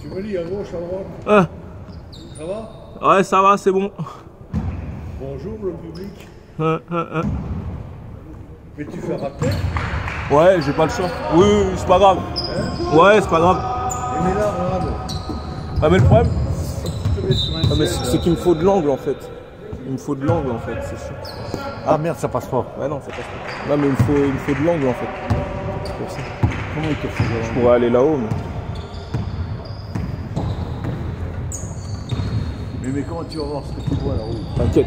Tu me dis à gauche, à droite Ah, Ça va? Ouais, ça va, c'est bon. Bonjour le public. Ah, ah, ah. Mais tu fais rater Ouais, j'ai pas le choix. Oui, oui, oui, c'est pas grave. Ouais, c'est pas grave. Et mais là, regarde. Ah, mais le problème, ah, mais c'est qu'il me faut de l'angle en fait. Il me faut de l'angle en fait, c'est sûr. Ah merde, ça passe pas. Ouais, non, ça passe pas. Non, mais il me faut, il me faut de l'angle en fait. C'est pour ça. Comment il te fait Je pourrais aller là-haut, mais. Mais, mais comment tu vas voir ce que tu vois là-haut? T'inquiète.